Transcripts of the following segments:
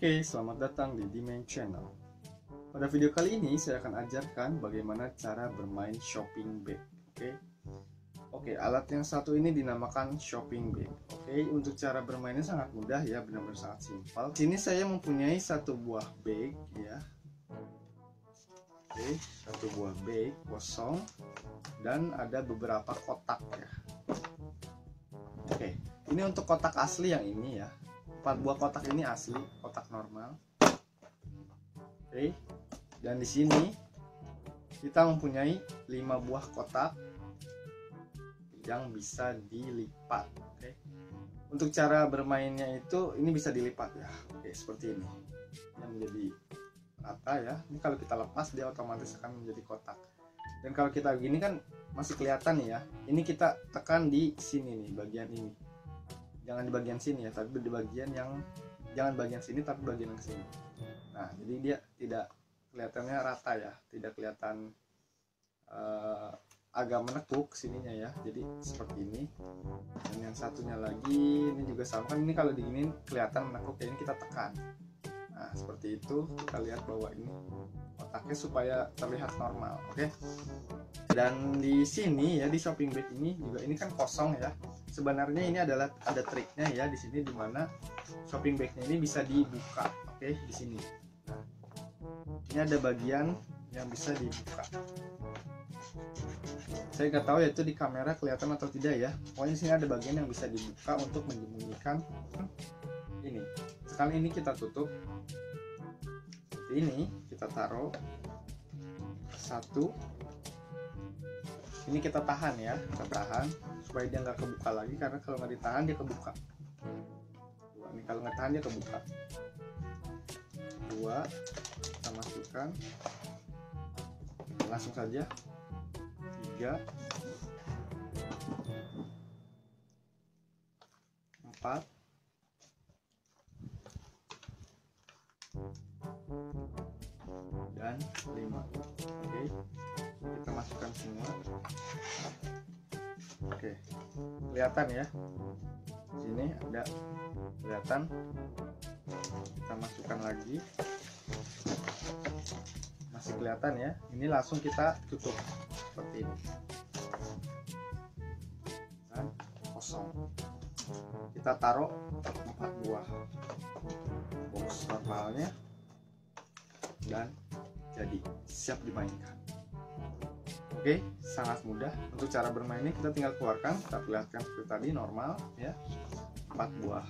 Oke, selamat datang di Dimen Channel. Pada video kali ini saya akan ajarkan bagaimana cara bermain shopping bag. Oke. Oke, alat yang satu ini dinamakan shopping bag. Oke, untuk cara bermainnya sangat mudah ya, benar-benar sangat simpel. Sini saya mempunyai satu buah bag ya. Oke, satu buah bag kosong dan ada beberapa kotak ya. Oke, ini untuk kotak asli yang ini ya empat buah kotak ini asli kotak normal. Oke dan di sini kita mempunyai lima buah kotak yang bisa dilipat oke? Untuk cara bermainnya itu ini bisa dilipat ya. Oke seperti ini. Yang menjadi rata ya. Ini kalau kita lepas dia otomatis akan menjadi kotak. Dan kalau kita begini kan masih kelihatan ya. Ini kita tekan di sini nih bagian ini jangan di bagian sini ya tapi di bagian yang jangan bagian sini tapi bagian yang sini. Nah jadi dia tidak kelihatannya rata ya tidak kelihatan uh, agak menekuk sininya ya. Jadi seperti ini. Dan yang satunya lagi ini juga sama. Kan ini kalau diginin kelihatan menekuk ya ini kita tekan. Nah seperti itu. Kita lihat bahwa ini otaknya supaya terlihat normal oke? Okay? dan di sini ya di shopping bag ini juga ini kan kosong ya sebenarnya ini adalah ada triknya ya di sini di mana shopping bagnya ini bisa dibuka oke okay, di sini. Nah, ini ada bagian yang bisa dibuka. Saya nggak tahu ya itu di kamera kelihatan atau tidak ya. Pokoknya sini ada bagian yang bisa dibuka untuk menyembunyikan ini. Sekali ini kita tutup. Ini kita taruh satu ini kita tahan ya kita tahan supaya dia nggak kebuka lagi karena kalau nggak ditahan dia kebuka. Dua ini kalau nggak tahan dia kebuka. Dua kita masukkan. Langsung saja. Tiga. Empat. Dan lima. Oke. kita masukkan semua. Oke kelihatan ya? Sini ada kelihatan. Kita masukkan lagi. Masih kelihatan ya? Ini langsung kita tutup. Seperti ini. Dan kosong. Kita taruh empat buah. Box normalnya. Dan jadi siap dimainkan oke sangat mudah. Untuk cara bermainnya kita tinggal keluarkan kita perlihatkan seperti tadi normal ya. Empat buah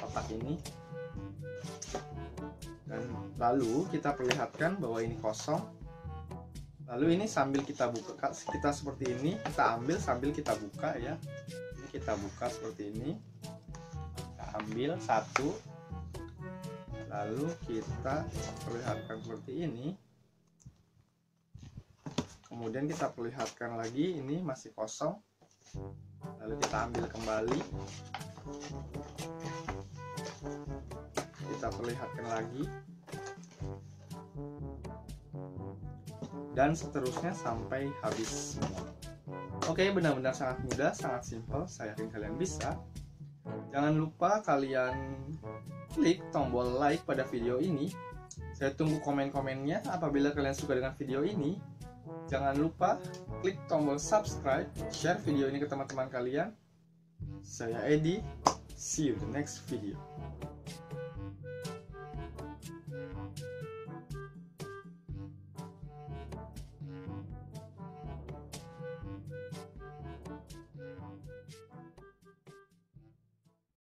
kotak ini. Dan lalu kita perlihatkan bahwa ini kosong. Lalu ini sambil kita buka kita seperti ini kita ambil sambil kita buka ya. Ini kita buka seperti ini. Kita ambil satu. Lalu kita perlihatkan seperti ini kemudian kita perlihatkan lagi ini masih kosong. Lalu kita ambil kembali. Kita perlihatkan lagi. Dan seterusnya sampai habis semua. Oke benar-benar sangat mudah sangat simpel saya yakin kalian bisa. Jangan lupa kalian klik tombol like pada video ini. Saya tunggu komen-komennya apabila kalian suka dengan video ini. Jangan lupa klik tombol subscribe, share video ini ke teman-teman kalian. Saya Edi, see you the next video.